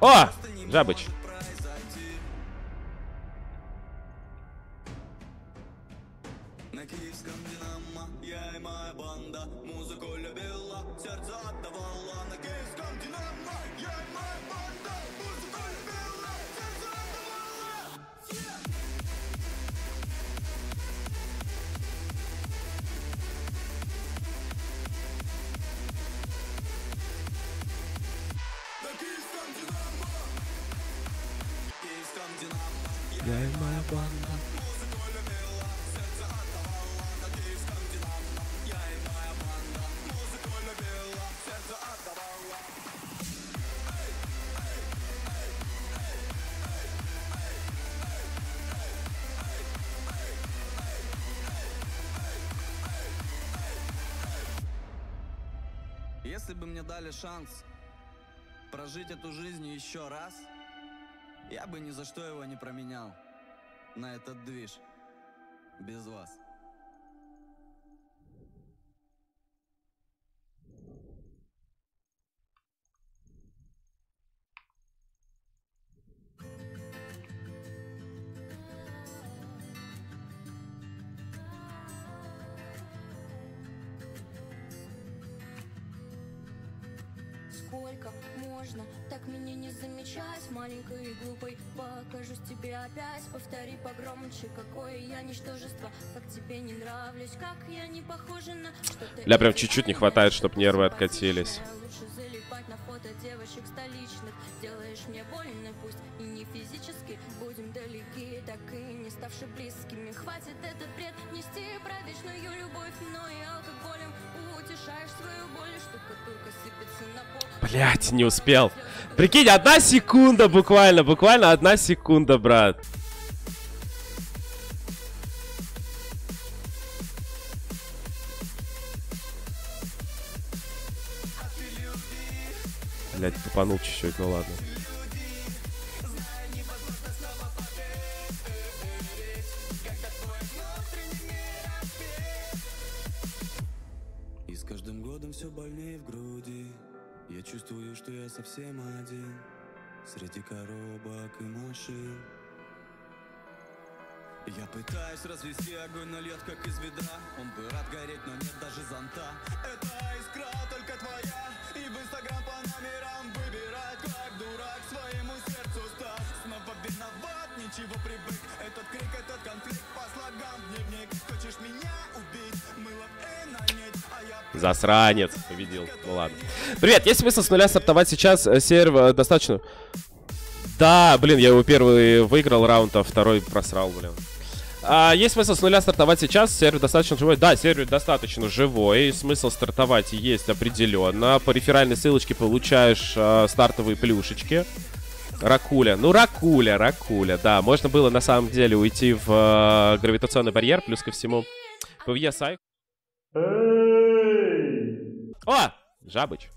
О! Жабыч. Банда. Если бы мне дали шанс прожить эту жизнь еще раз, я бы ни за что его не променял на этот движ без вас. Покажусь тебе опять. Повтори погромче, какое я ничтожество. Как тебе не нравлюсь, как я не похожа на что-то Бля, прям чуть-чуть не хватает, что-то чтоб нервы откатились. Лучше залипать на фото девочек столичных. Делаешь мне больно, пусть и не физически. Будем далеки, так и не ставши близкими. Хватит этот бред нести про вечную любовь Но и алкоголем Блять, не успел. Прикинь, одна секунда буквально, буквально одна секунда, брат. Блять, тупанул чуть-чуть, ну ладно. Совсем один Среди коробок и машин. Я пытаюсь развести огонь, но льет как из ведра. Он бы рад гореть, но нет даже зонта. Это искра только твоя И в инстаграм по номерам выбирает Как дурак своему сердцу стал Снова виноват, ничего привык. Этот крик, этот конфликт по слогам Дневник, хочешь меня убить? Мыло я Засранец победил. Ну ладно. Привет, есть смысл с нуля стартовать сейчас? Э, Серв э, достаточно... Да, блин, я его первый выиграл раунд, а второй просрал, блин. А, есть смысл с нуля стартовать сейчас? Сервер достаточно живой? Да, сервер достаточно живой. Смысл стартовать есть определенно. По реферальной ссылочке получаешь а, стартовые плюшечки. Ракуля. Ну, Ракуля, Ракуля, да. Можно было на самом деле уйти в а, гравитационный барьер, плюс ко всему. PvE сайт. О! Жабыч.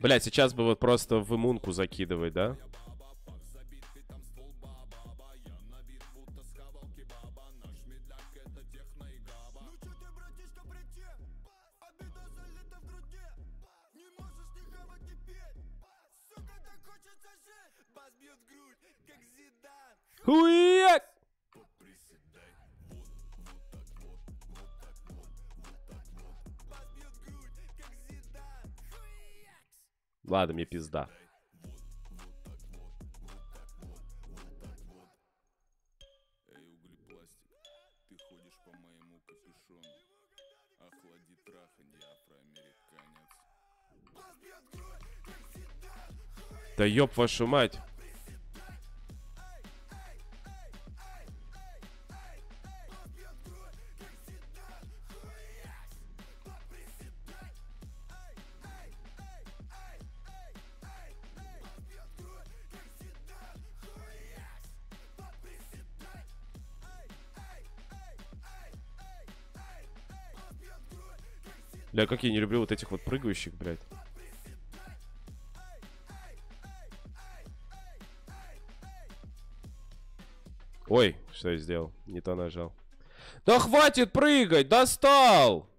Блять, сейчас бы вот просто в иммунку закидывать, да? Ладно, мне пизда. Да ёб вашу мать. Бля, как я не люблю вот этих вот прыгающих, блядь. Ой, что я сделал? Не то нажал. Да хватит прыгать, достал!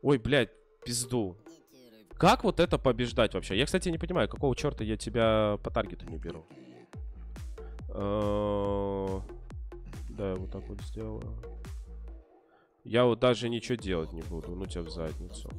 Ой, блядь, пизду. Как вот это побеждать вообще? Я, кстати, не понимаю, какого черта я тебя по таргету не беру. Так вот сделаю. Я вот даже ничего делать не буду. Ну тебя в задницу.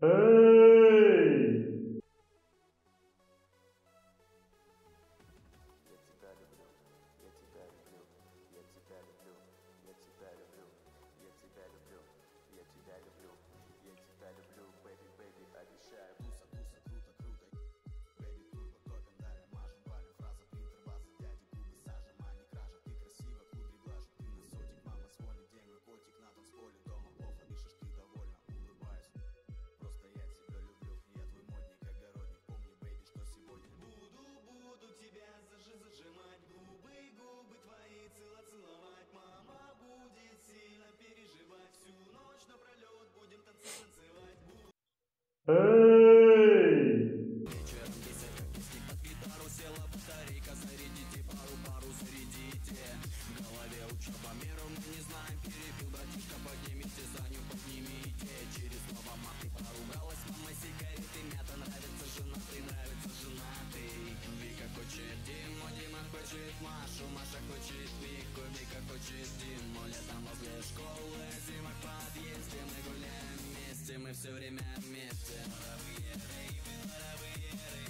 Просто miente. No la voy a reír, no.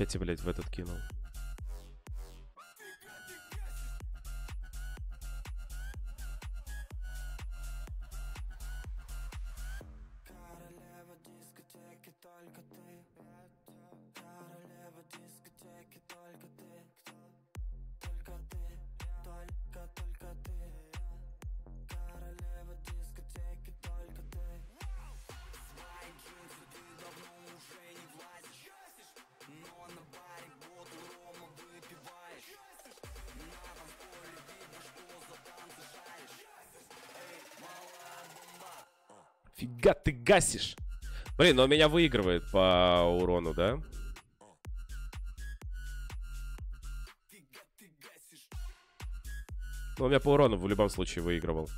Опять я, блядь, в этот кинул. Фига ты гасишь. Блин, но меня выигрывает по урону, да? Ну, у меня по урону в любом случае выигрывал.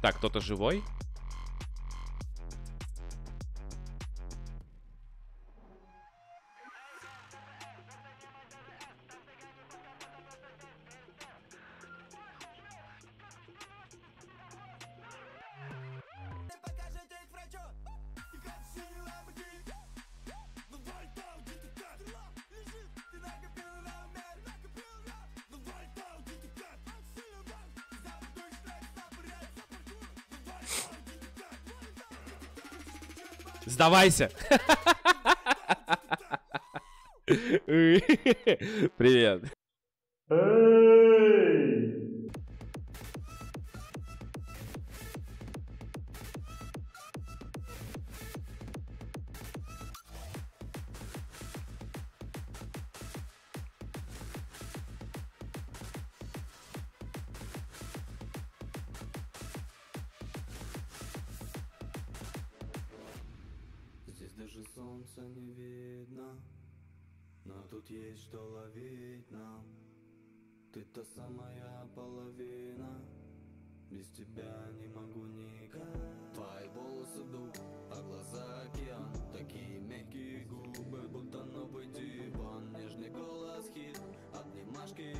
Так, кто-то живой? Сдавайся. Привет. Солнца не видно Но тут есть что ловить нам. Ты та самая половина Без тебя не могу никак. Твои волосы дух, а глаза океан. Такие мягкие губы, будто новый диван. Нежный голос хит, обнимашки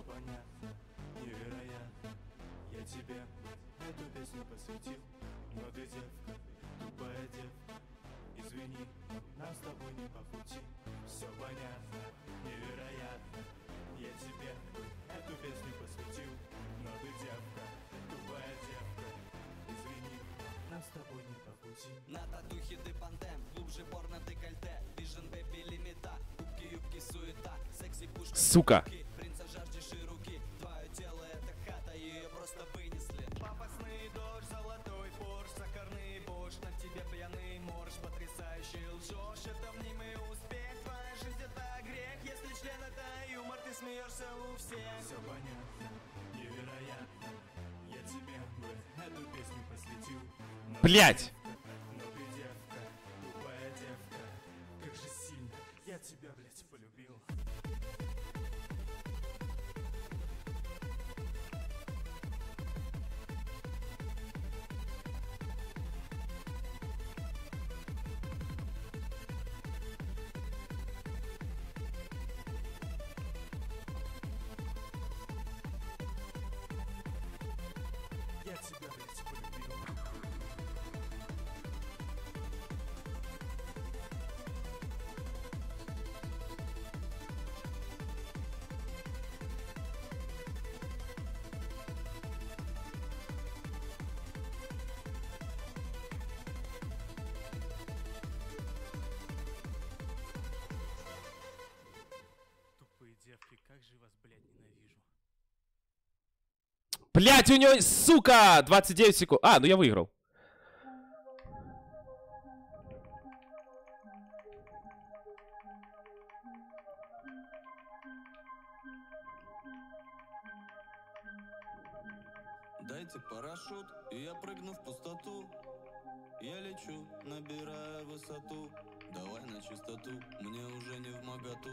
Все понятно, невероятно. Я тебе эту песню посвятил. Но ты девка, тупая девка. Извини, нам с тобой не по пути. Все понятно, невероятно. Я тебе эту песню посвятил. Но ты девка, тупая девка. Извини, нам с тобой не по пути. На татухе ты пантем, глубже порно декольте. Vision baby лимита, губки юбки суета. Секси пушка Сука. руки, Пьяный морж, потрясающий лжешь Это мнимый успех, твоя жизнь это грех. Если член это юмор, ты смеешься у всех. Все понятно, невероятно Я тебе бы эту песню посвятил. Блять! Я тебя, Блять, у него, сука, 29 секунд. А, ну я выиграл. парашют, и я прыгну в пустоту Я лечу, набирая высоту Давай на чистоту, мне уже не в моготу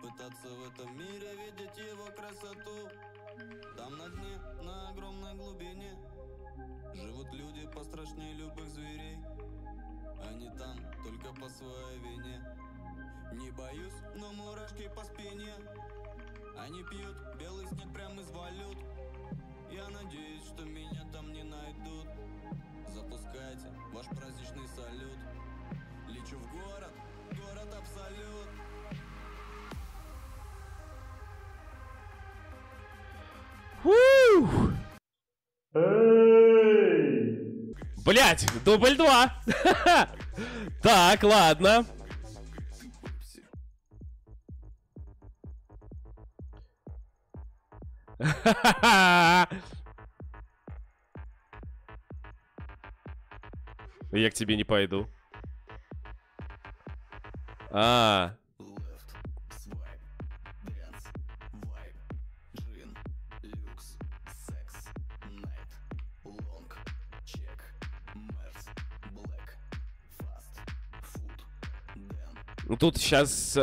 Пытаться в этом мире видеть его красоту Там на дне, на огромной глубине Живут люди пострашнее любых зверей. Они там только по своей вине. Не боюсь, но мурашки по спине. Они пьют белый снег прямо из валют. Я надеюсь, что меня там не найдут. Запускайте ваш праздничный салют. Лечу в город, город абсолют Блять, дубль два. Так, ладно. Я к тебе не пойду. А, тут сейчас...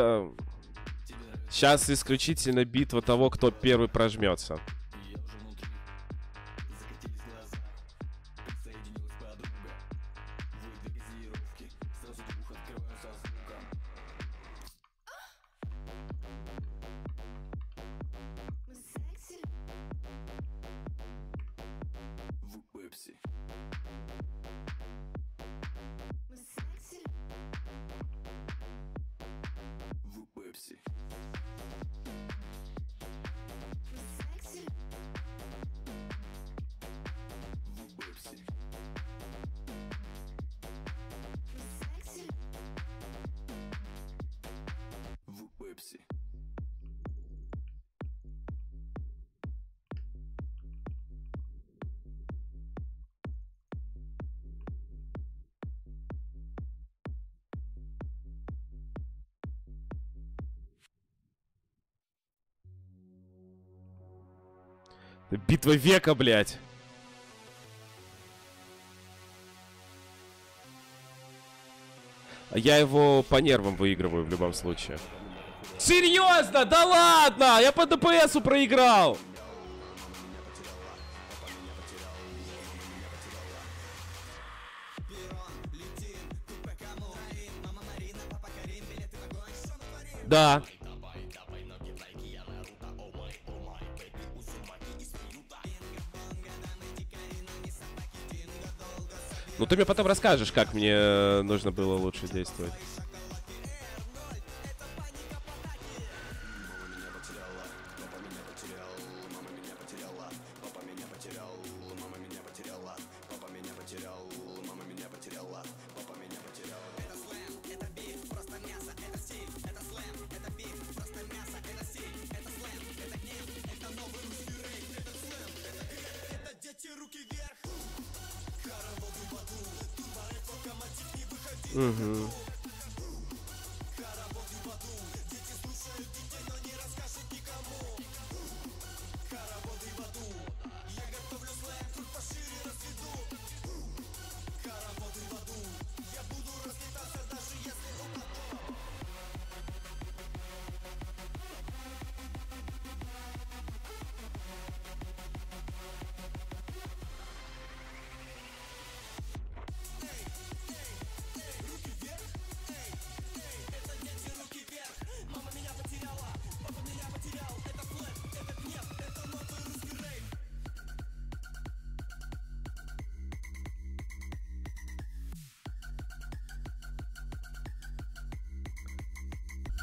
Сейчас исключительно битва того, кто первый прожмется. Я Битва века, блядь. Я его по нервам выигрываю в любом случае. Серьезно? Да ладно! Я по ДПСу проиграл! Да. Ну ты мне потом расскажешь, как мне э, нужно было лучше действовать.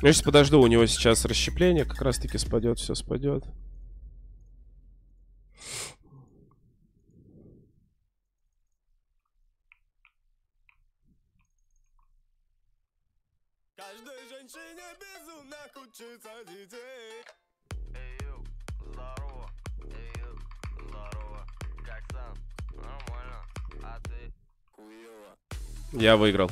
Я сейчас подожду, у него сейчас расщепление как раз таки спадет, все спадет. Каждой женщине безумно хочется детей. Эй, ю, здорово, эй, ю, здорово, как сам? Нормально, а ты? Хуёво. Я выиграл.